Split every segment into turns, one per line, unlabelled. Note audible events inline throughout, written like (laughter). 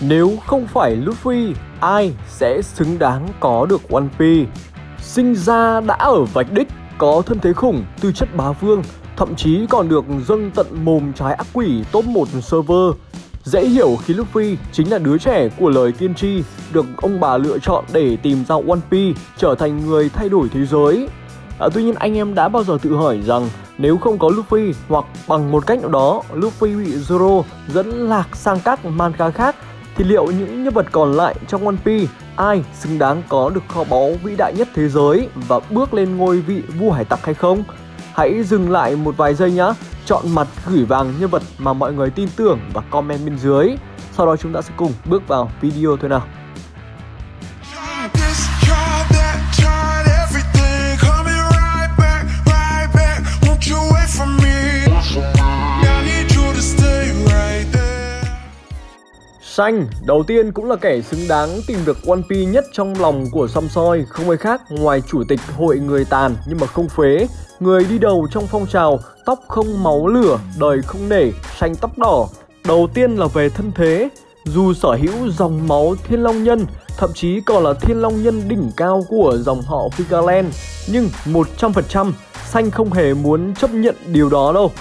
Nếu không phải Luffy, ai sẽ xứng đáng có được One Piece? Sinh ra đã ở vạch đích, có thân thế khủng, tư chất bá vương, thậm chí còn được dâng tận mồm trái ác quỷ top 1 server. Dễ hiểu khi Luffy chính là đứa trẻ của lời tiên tri được ông bà lựa chọn để tìm ra One Piece trở thành người thay đổi thế giới. À, tuy nhiên anh em đã bao giờ tự hỏi rằng nếu không có Luffy hoặc bằng một cách nào đó Luffy bị Zoro dẫn lạc sang các manga khác thì liệu những nhân vật còn lại trong One Piece ai xứng đáng có được kho báu vĩ đại nhất thế giới và bước lên ngôi vị vua hải tặc hay không? Hãy dừng lại một vài giây nhé, chọn mặt gửi vàng nhân vật mà mọi người tin tưởng và comment bên dưới. Sau đó chúng ta sẽ cùng bước vào video thôi nào. Xanh, đầu tiên cũng là kẻ xứng đáng tìm được One Piece nhất trong lòng của Song Soi, không ai khác ngoài chủ tịch hội người tàn. Nhưng mà không phế, người đi đầu trong phong trào tóc không máu lửa, đời không nể, xanh tóc đỏ. Đầu tiên là về thân thế, dù sở hữu dòng máu thiên long nhân, thậm chí còn là thiên long nhân đỉnh cao của dòng họ Figaland, nhưng 100% xanh không hề muốn chấp nhận điều đó đâu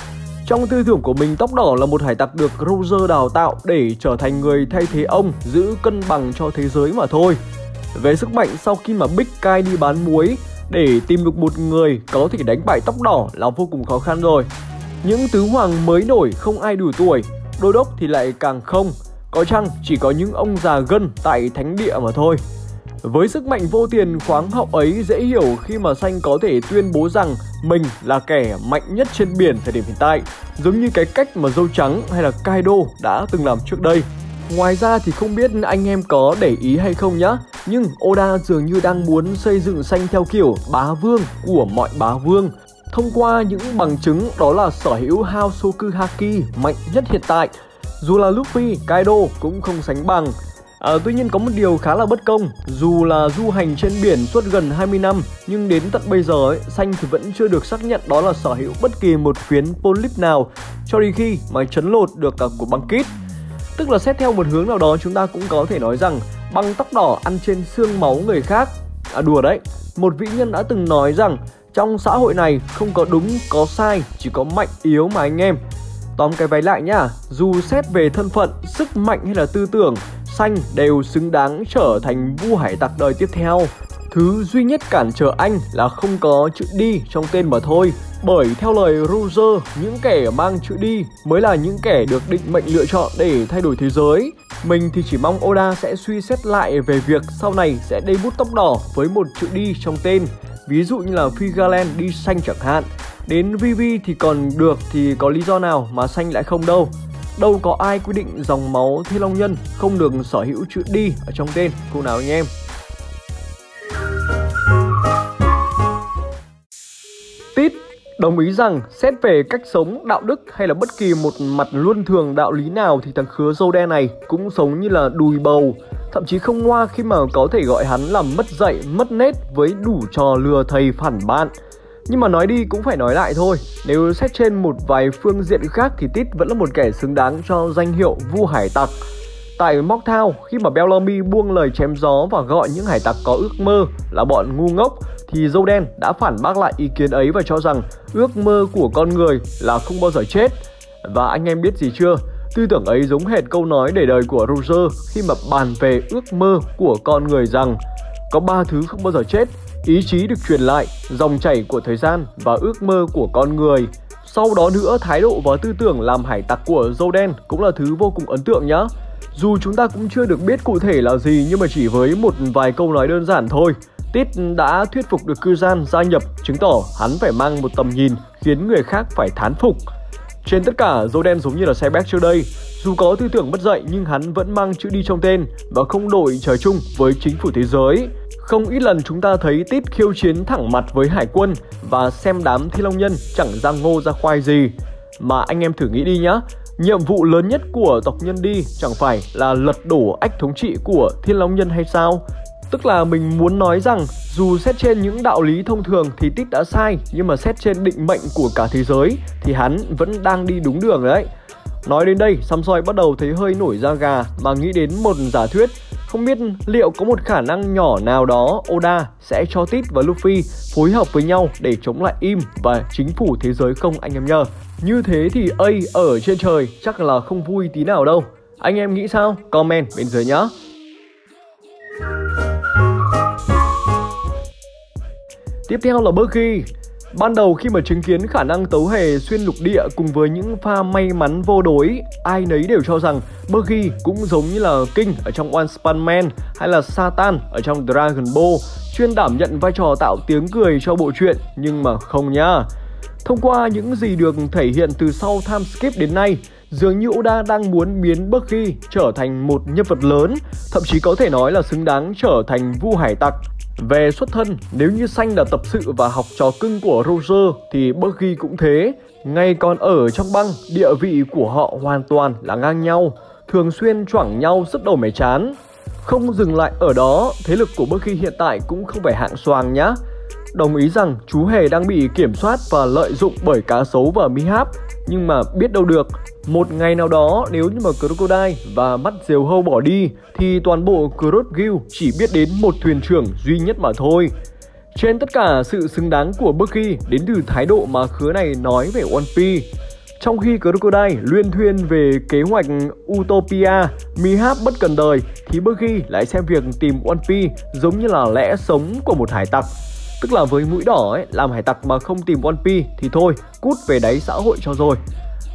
trong tư tưởng của mình, tóc đỏ là một hải tặc được Roger đào tạo để trở thành người thay thế ông giữ cân bằng cho thế giới mà thôi. Về sức mạnh sau khi mà Big Kai đi bán muối để tìm được một người có thể đánh bại tóc đỏ là vô cùng khó khăn rồi. Những tứ hoàng mới nổi không ai đủ tuổi, đô đốc thì lại càng không. Có chăng chỉ có những ông già gân tại thánh địa mà thôi. Với sức mạnh vô tiền khoáng hậu ấy dễ hiểu khi mà Xanh có thể tuyên bố rằng mình là kẻ mạnh nhất trên biển thời điểm hiện tại, giống như cái cách mà dâu trắng hay là Kaido đã từng làm trước đây. Ngoài ra thì không biết anh em có để ý hay không nhá, nhưng Oda dường như đang muốn xây dựng Xanh theo kiểu bá vương của mọi bá vương, thông qua những bằng chứng đó là sở hữu Haosoku Haki mạnh nhất hiện tại. Dù là Luffy, Kaido cũng không sánh bằng, À, tuy nhiên có một điều khá là bất công, dù là du hành trên biển suốt gần 20 năm, nhưng đến tận bây giờ ấy, Xanh thì vẫn chưa được xác nhận đó là sở hữu bất kỳ một phiến polyp nào cho đến khi mà chấn lột được cả của băng kít. Tức là xét theo một hướng nào đó chúng ta cũng có thể nói rằng băng tóc đỏ ăn trên xương máu người khác. À đùa đấy, một vị nhân đã từng nói rằng trong xã hội này không có đúng có sai, chỉ có mạnh yếu mà anh em. Tóm cái váy lại nhá, dù xét về thân phận, sức mạnh hay là tư tưởng xanh đều xứng đáng trở thành vua hải tặc đời tiếp theo. Thứ duy nhất cản trở anh là không có chữ đi trong tên mà thôi. Bởi theo lời Roger, những kẻ mang chữ đi mới là những kẻ được định mệnh lựa chọn để thay đổi thế giới. Mình thì chỉ mong Oda sẽ suy xét lại về việc sau này sẽ đầy bút tóc đỏ với một chữ đi trong tên. Ví dụ như là Figaland đi xanh chẳng hạn. Đến VV thì còn được thì có lý do nào mà xanh lại không đâu. Đâu có ai quy định dòng máu Thiên Long Nhân không được sở hữu chữ đi ở trong tên, cô nào anh em? Tít đồng ý rằng xét về cách sống, đạo đức hay là bất kỳ một mặt luân thường đạo lý nào thì thằng khứa dâu đen này cũng sống như là đùi bầu, thậm chí không ngoa khi mà có thể gọi hắn là mất dạy, mất nết với đủ trò lừa thầy phản bạn. Nhưng mà nói đi cũng phải nói lại thôi Nếu xét trên một vài phương diện khác thì Tít vẫn là một kẻ xứng đáng cho danh hiệu vua hải tặc Tại Mock Town, khi mà Bellamy buông lời chém gió và gọi những hải tặc có ước mơ là bọn ngu ngốc thì dâu đen đã phản bác lại ý kiến ấy và cho rằng ước mơ của con người là không bao giờ chết. Và anh em biết gì chưa? Tư tưởng ấy giống hệt câu nói để đời của Roger khi mà bàn về ước mơ của con người rằng có ba thứ không bao giờ chết ý chí được truyền lại, dòng chảy của thời gian và ước mơ của con người. Sau đó nữa, thái độ và tư tưởng làm hải tặc của dâu đen cũng là thứ vô cùng ấn tượng nhá. Dù chúng ta cũng chưa được biết cụ thể là gì nhưng mà chỉ với một vài câu nói đơn giản thôi, Tít đã thuyết phục được cư gian gia nhập chứng tỏ hắn phải mang một tầm nhìn khiến người khác phải thán phục. Trên tất cả, dâu đen giống như là xe béc trước đây, dù có tư tưởng bất dạy nhưng hắn vẫn mang chữ đi trong tên và không đổi trời chung với chính phủ thế giới. Không ít lần chúng ta thấy Tít khiêu chiến thẳng mặt với hải quân và xem đám thi long nhân chẳng ra ngô ra khoai gì. Mà anh em thử nghĩ đi nhá, nhiệm vụ lớn nhất của tộc nhân đi chẳng phải là lật đổ ách thống trị của thiên long nhân hay sao? Tức là mình muốn nói rằng dù xét trên những đạo lý thông thường thì Tít đã sai nhưng mà xét trên định mệnh của cả thế giới thì hắn vẫn đang đi đúng đường đấy. Nói đến đây, Samsoi bắt đầu thấy hơi nổi da gà mà nghĩ đến một giả thuyết không biết liệu có một khả năng nhỏ nào đó Oda sẽ cho Tít và Luffy phối hợp với nhau để chống lại Im và chính phủ thế giới không anh em nhờ. Như thế thì A ở trên trời chắc là không vui tí nào đâu. Anh em nghĩ sao? Comment bên dưới nhé. Tiếp theo là Bucky. Ban đầu khi mà chứng kiến khả năng tấu hề xuyên lục địa cùng với những pha may mắn vô đối, ai nấy đều cho rằng Buggy cũng giống như là King ở trong One Span Man hay là Satan ở trong Dragon Ball, chuyên đảm nhận vai trò tạo tiếng cười cho bộ truyện, nhưng mà không nhá. Thông qua những gì được thể hiện từ sau time skip đến nay, dường như Oda đang muốn biến Bucky trở thành một nhân vật lớn, thậm chí có thể nói là xứng đáng trở thành vu hải tặc về xuất thân, nếu như Xanh là tập sự và học trò cưng của Roger thì Buggy cũng thế. Ngay còn ở trong băng, địa vị của họ hoàn toàn là ngang nhau, thường xuyên choảng nhau rất đầu mẻ chán. Không dừng lại ở đó, thế lực của Buggy hiện tại cũng không phải hạng xoàng nhá. Đồng ý rằng chú hề đang bị kiểm soát và lợi dụng bởi cá sấu và Mihap, nhưng mà biết đâu được, một ngày nào đó nếu như mà Crocodile và mắt diều hâu bỏ đi thì toàn bộ Crot Guild chỉ biết đến một thuyền trưởng duy nhất mà thôi. Trên tất cả sự xứng đáng của Bucky đến từ thái độ mà khứa này nói về One Piece. Trong khi Crocodile luyên thuyên về kế hoạch Utopia, Mihap bất cần đời thì Bucky lại xem việc tìm One Piece giống như là lẽ sống của một hải tặc. Tức là với mũi đỏ ấy, làm hải tặc mà không tìm One Piece thì thôi, cút về đáy xã hội cho rồi.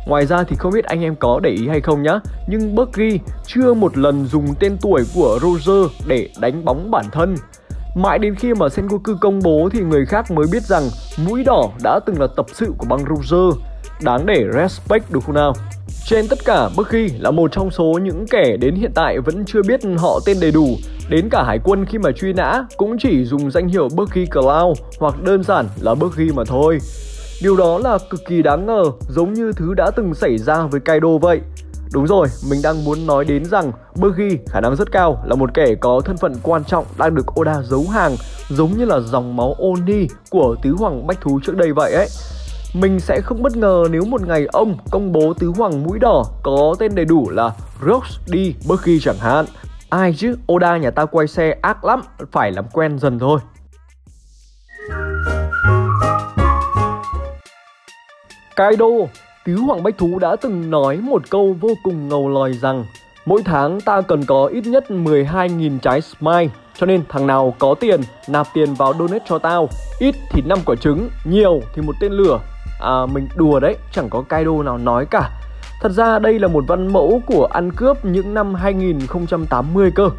Ngoài ra thì không biết anh em có để ý hay không nhá Nhưng Bucky chưa một lần dùng tên tuổi của Roger để đánh bóng bản thân Mãi đến khi mà Sengoku công bố thì người khác mới biết rằng mũi đỏ đã từng là tập sự của băng Roger Đáng để respect đúng không nào? Trên tất cả, Bucky là một trong số những kẻ đến hiện tại vẫn chưa biết họ tên đầy đủ Đến cả hải quân khi mà truy nã cũng chỉ dùng danh hiệu Bucky Cloud hoặc đơn giản là Bucky mà thôi Điều đó là cực kỳ đáng ngờ, giống như thứ đã từng xảy ra với Kaido vậy. Đúng rồi, mình đang muốn nói đến rằng Bucky khả năng rất cao là một kẻ có thân phận quan trọng đang được Oda giấu hàng giống như là dòng máu Oni của tứ hoàng bách thú trước đây vậy ấy. Mình sẽ không bất ngờ nếu một ngày ông công bố tứ hoàng mũi đỏ có tên đầy đủ là rox D. Bucky chẳng hạn. Ai chứ, Oda nhà ta quay xe ác lắm, phải làm quen dần thôi. Kaido, tứ hoàng bách thú đã từng nói một câu vô cùng ngầu lòi rằng Mỗi tháng ta cần có ít nhất 12.000 trái smile Cho nên thằng nào có tiền, nạp tiền vào donate cho tao Ít thì 5 quả trứng, nhiều thì một tên lửa À mình đùa đấy, chẳng có Kaido nào nói cả Thật ra đây là một văn mẫu của ăn cướp những năm 2080 cơ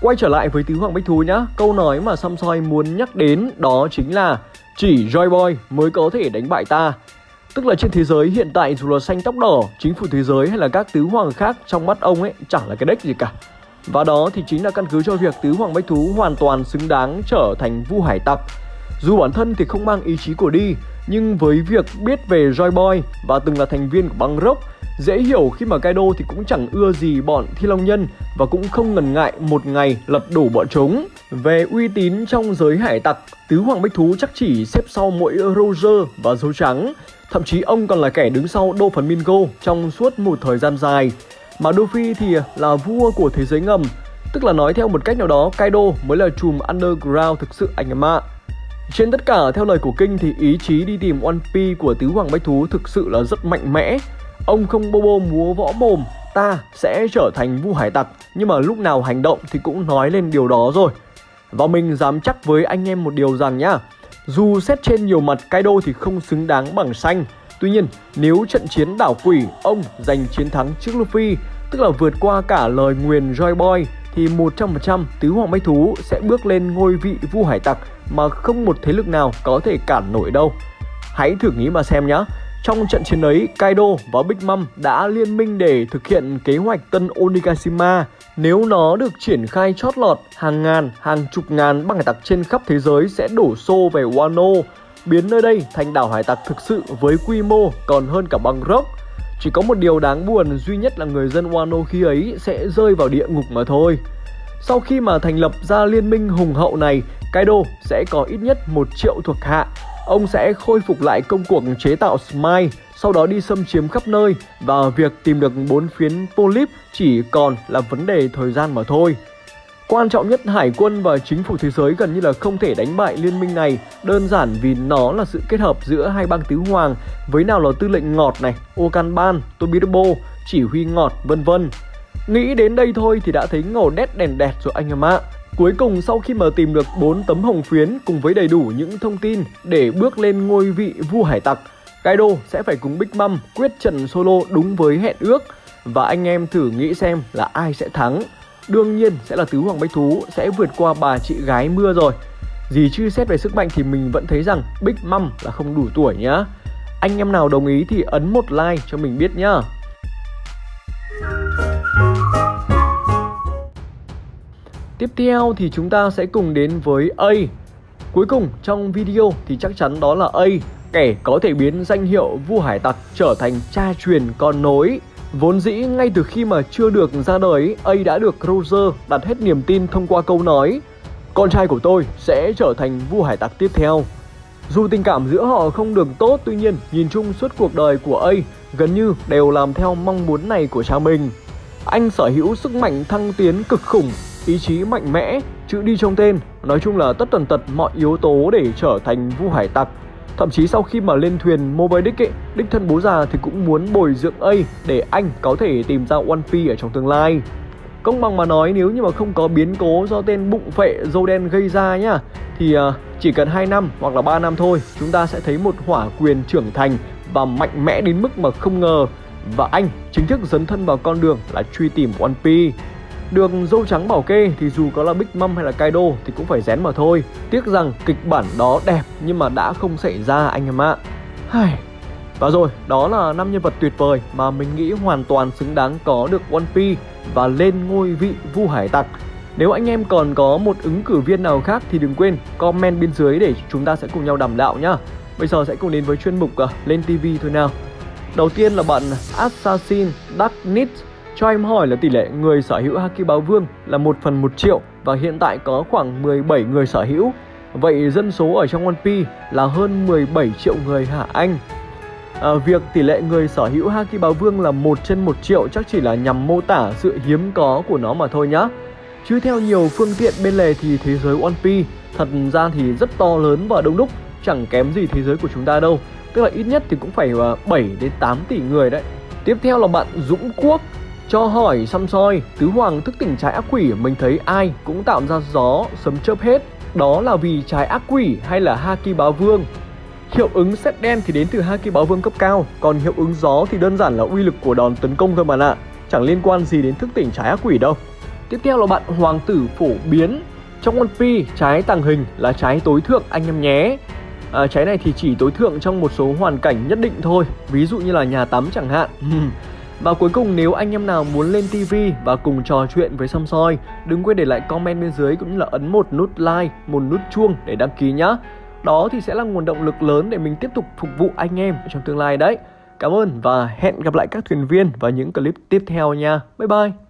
Quay trở lại với tứ hoàng bách thú nhá Câu nói mà Samsoi muốn nhắc đến đó chính là Chỉ Joy Boy mới có thể đánh bại ta Tức là trên thế giới hiện tại dù là xanh tóc đỏ, chính phủ thế giới hay là các tứ hoàng khác trong mắt ông ấy chẳng là cái đếch gì cả. Và đó thì chính là căn cứ cho việc tứ hoàng bách thú hoàn toàn xứng đáng trở thành vu hải tặc. Dù bản thân thì không mang ý chí của đi, nhưng với việc biết về Joy Boy và từng là thành viên của băng rock, dễ hiểu khi mà Kaido thì cũng chẳng ưa gì bọn Thi Long Nhân và cũng không ngần ngại một ngày lật đổ bọn chúng. Về uy tín trong giới hải tặc, tứ hoàng bách thú chắc chỉ xếp sau mỗi Roger và dấu trắng Thậm chí ông còn là kẻ đứng sau đô phần Mingo trong suốt một thời gian dài. Mà Luffy thì là vua của thế giới ngầm, tức là nói theo một cách nào đó Kaido mới là chùm underground thực sự anh em ạ. Trên tất cả theo lời của Kinh thì ý chí đi tìm One Piece của Tứ Hoàng Bách Thú thực sự là rất mạnh mẽ. Ông không bô bô múa võ mồm, ta sẽ trở thành vu hải tặc, nhưng mà lúc nào hành động thì cũng nói lên điều đó rồi. Và mình dám chắc với anh em một điều rằng nhá, dù xét trên nhiều mặt Kaido thì không xứng đáng bằng xanh Tuy nhiên nếu trận chiến đảo quỷ ông giành chiến thắng trước Luffy Tức là vượt qua cả lời nguyền Joy Boy Thì 100% tứ hoàng bách thú sẽ bước lên ngôi vị vua hải tặc mà không một thế lực nào có thể cản nổi đâu Hãy thử nghĩ mà xem nhá trong trận chiến ấy, Kaido và Big Mom đã liên minh để thực hiện kế hoạch tân Onigashima nếu nó được triển khai chót lọt, hàng ngàn, hàng chục ngàn băng hải tặc trên khắp thế giới sẽ đổ xô về Wano, biến nơi đây thành đảo hải tặc thực sự với quy mô còn hơn cả băng rock. Chỉ có một điều đáng buồn duy nhất là người dân Wano khi ấy sẽ rơi vào địa ngục mà thôi. Sau khi mà thành lập ra liên minh hùng hậu này, Kaido sẽ có ít nhất một triệu thuộc hạ. Ông sẽ khôi phục lại công cuộc chế tạo Smile, sau đó đi xâm chiếm khắp nơi và việc tìm được bốn phiến polyp chỉ còn là vấn đề thời gian mà thôi. Quan trọng nhất hải quân và chính phủ thế giới gần như là không thể đánh bại liên minh này đơn giản vì nó là sự kết hợp giữa hai bang tứ hoàng với nào là tư lệnh ngọt này, Okanban, Tobirbo, chỉ huy ngọt vân vân. Nghĩ đến đây thôi thì đã thấy ngầu đét đèn đẹt rồi anh em ạ. Cuối cùng sau khi mà tìm được 4 tấm hồng phiến cùng với đầy đủ những thông tin để bước lên ngôi vị vua hải tặc, Kaido sẽ phải cùng Big Mom quyết trận solo đúng với hẹn ước và anh em thử nghĩ xem là ai sẽ thắng. Đương nhiên sẽ là tứ hoàng bách thú sẽ vượt qua bà chị gái mưa rồi. Gì chứ xét về sức mạnh thì mình vẫn thấy rằng Big Mom là không đủ tuổi nhá. Anh em nào đồng ý thì ấn một like cho mình biết nhá. Tiếp theo thì chúng ta sẽ cùng đến với A. Cuối cùng trong video thì chắc chắn đó là A, kẻ có thể biến danh hiệu vua hải tặc trở thành cha truyền con nối. Vốn dĩ ngay từ khi mà chưa được ra đời, A đã được cruiser đặt hết niềm tin thông qua câu nói Con trai của tôi sẽ trở thành vua hải tặc tiếp theo. Dù tình cảm giữa họ không được tốt, tuy nhiên nhìn chung suốt cuộc đời của A gần như đều làm theo mong muốn này của cha mình. Anh sở hữu sức mạnh thăng tiến cực khủng ý chí mạnh mẽ, chữ đi trong tên, nói chung là tất tần tật mọi yếu tố để trở thành vua hải tặc. Thậm chí sau khi mà lên thuyền Moby Dick ấy, đích thân bố già thì cũng muốn bồi dưỡng A để anh có thể tìm ra One Piece ở trong tương lai. Công bằng mà nói nếu như mà không có biến cố do tên bụng phệ dâu đen gây ra nhá Thì à, chỉ cần 2 năm hoặc là 3 năm thôi Chúng ta sẽ thấy một hỏa quyền trưởng thành và mạnh mẽ đến mức mà không ngờ Và anh chính thức dấn thân vào con đường là truy tìm One Piece được dâu trắng bảo kê thì dù có là Big Mom hay là Kaido thì cũng phải rén mà thôi. Tiếc rằng kịch bản đó đẹp nhưng mà đã không xảy ra anh em ạ. À. Và rồi, đó là năm nhân vật tuyệt vời mà mình nghĩ hoàn toàn xứng đáng có được One Piece và lên ngôi vị vu hải tặc. Nếu anh em còn có một ứng cử viên nào khác thì đừng quên comment bên dưới để chúng ta sẽ cùng nhau đàm đạo nhá. Bây giờ sẽ cùng đến với chuyên mục uh, lên TV thôi nào. Đầu tiên là bạn Assassin Dark Knight cho em hỏi là tỷ lệ người sở hữu Haki báo vương là 1 phần 1 triệu và hiện tại có khoảng 17 người sở hữu. Vậy dân số ở trong One Piece là hơn 17 triệu người hả anh? À, việc tỷ lệ người sở hữu Haki báo vương là 1 trên 1 triệu chắc chỉ là nhằm mô tả sự hiếm có của nó mà thôi nhá. Chứ theo nhiều phương tiện bên lề thì thế giới One Piece thật ra thì rất to lớn và đông đúc, chẳng kém gì thế giới của chúng ta đâu. Tức là ít nhất thì cũng phải à, 7 đến 8 tỷ người đấy. Tiếp theo là bạn Dũng Quốc cho hỏi xăm soi, tứ hoàng thức tỉnh trái ác quỷ mình thấy ai cũng tạo ra gió sấm chớp hết. Đó là vì trái ác quỷ hay là Haki báo vương? Hiệu ứng xét đen thì đến từ Haki báo vương cấp cao, còn hiệu ứng gió thì đơn giản là uy lực của đòn tấn công thôi mà ạ. Chẳng liên quan gì đến thức tỉnh trái ác quỷ đâu. Tiếp theo là bạn hoàng tử phổ biến. Trong One Piece, trái tàng hình là trái tối thượng anh em nhé. À, trái này thì chỉ tối thượng trong một số hoàn cảnh nhất định thôi, ví dụ như là nhà tắm chẳng hạn. (laughs) Và cuối cùng nếu anh em nào muốn lên TV và cùng trò chuyện với Song Soi, đừng quên để lại comment bên dưới cũng như là ấn một nút like, một nút chuông để đăng ký nhá. Đó thì sẽ là nguồn động lực lớn để mình tiếp tục phục vụ anh em trong tương lai đấy. Cảm ơn và hẹn gặp lại các thuyền viên vào những clip tiếp theo nha. Bye bye.